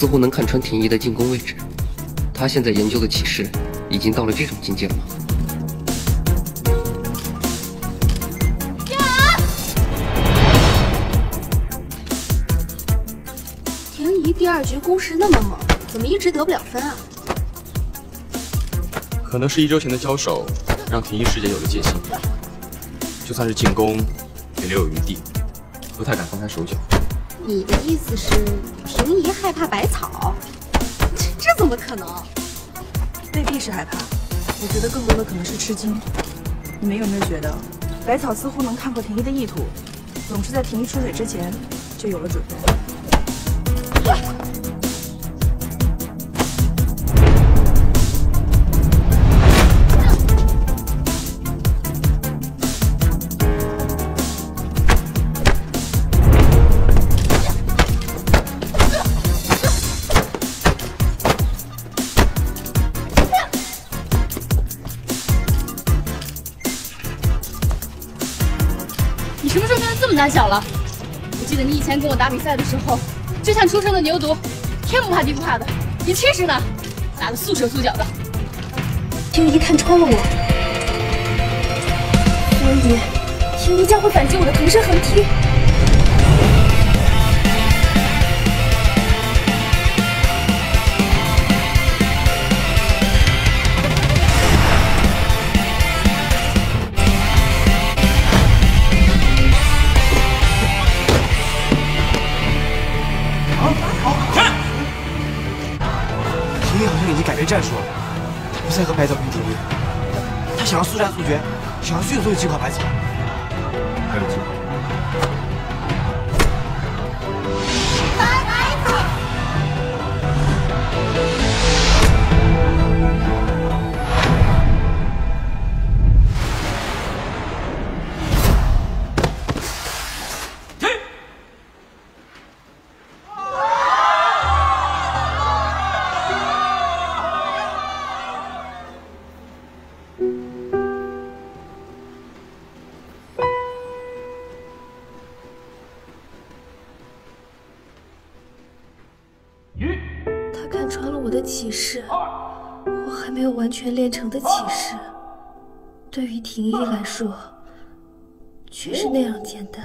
似乎能看穿田一的进攻位置，他现在研究的起势已经到了这种境界了吗？廷仪第二局攻势那么猛，怎么一直得不了分啊？可能是一周前的交手，让田一师姐有了戒心，就算是进攻，也留有余地，不太敢放开手脚。你的意思是婷宜害怕百草？这怎么可能？未必是害怕，我觉得更多的可能是吃惊。你们有没有觉得，百草似乎能看破婷宜的意图，总是在婷宜出水之前就有了准备？胆小了，我记得你以前跟我打比赛的时候，就像出生的牛犊，天不怕地不怕的。你气势呢，打得束手束脚的。青衣看穿了我，所以青衣将会反击我的腾身横踢。已经改变战术了，他不再和百草拼主力，他想要速战速决，想要迅速击垮百草，还有机会。启示我还没有完全练成的启示。对于庭依来说却是那样简单。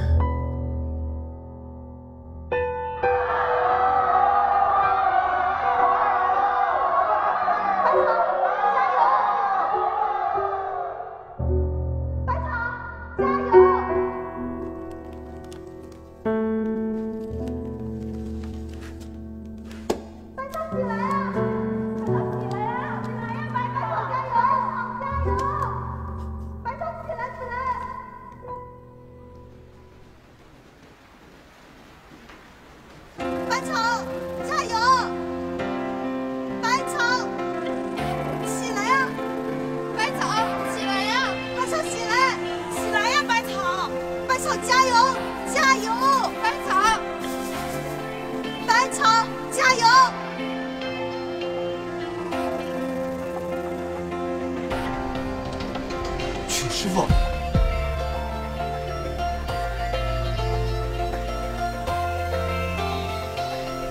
加油，加油！百草，百草，加油！曲师傅，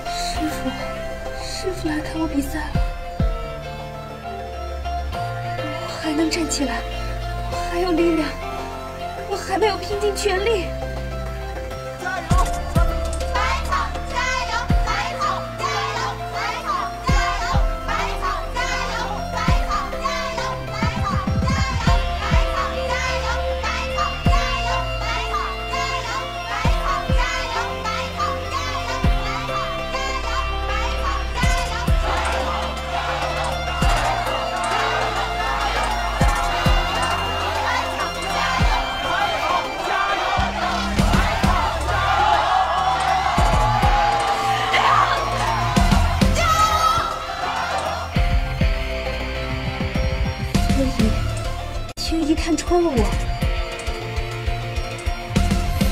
师傅，师傅来看我比赛了，我还能站起来，我还有力量。还没有拼尽全力。杀了我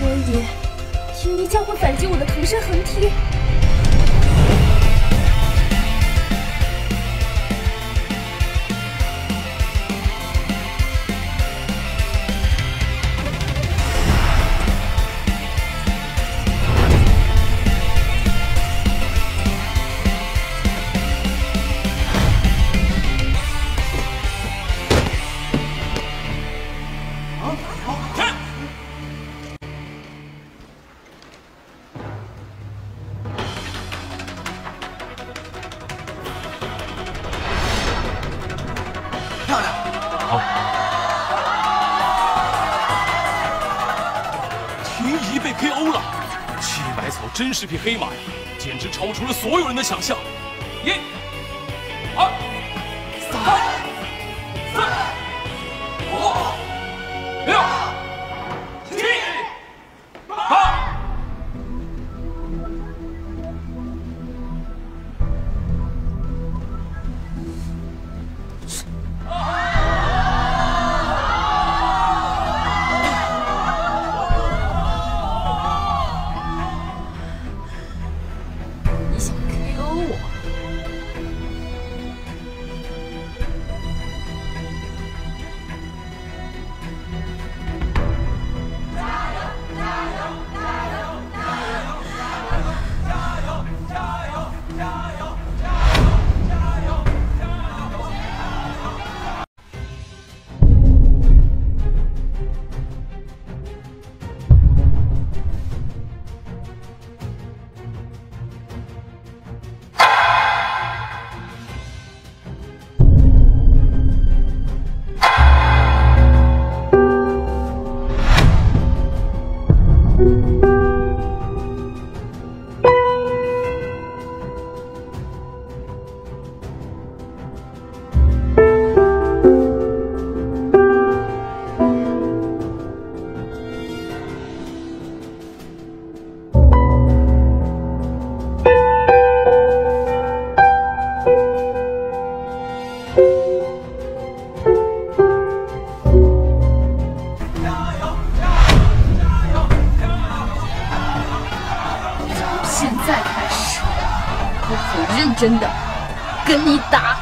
所以天一将会反击我的腾身横踢这匹黑马呀，简直超出了所有人的想象。认真的跟你打。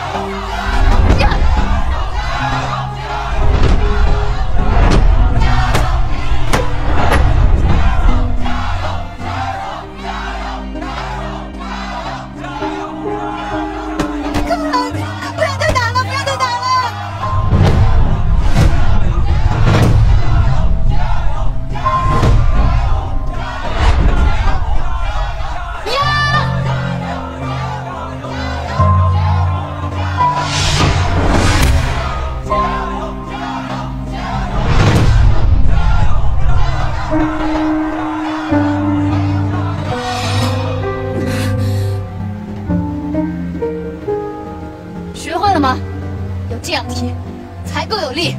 才更有力。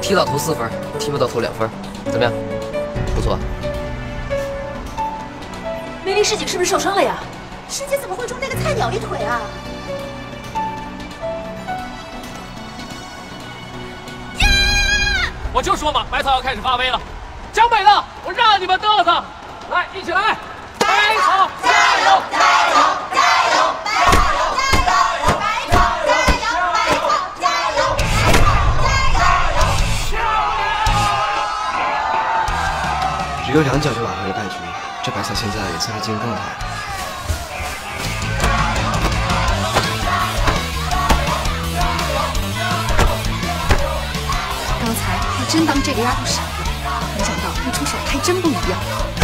踢，踢到投四分，踢不到投两分，怎么样？不错。梅林师姐是不是受伤了呀？师姐怎么会中那个菜鸟一腿啊？我就说嘛，百草要开始发威了。江北的，我让你们嘚瑟，来，一起来！百草加油！加油！加油！只有两脚就挽回了败局，这白菜现在也算是进入状态。刚才还真当这个丫头傻了，没想到一出手还真不一样。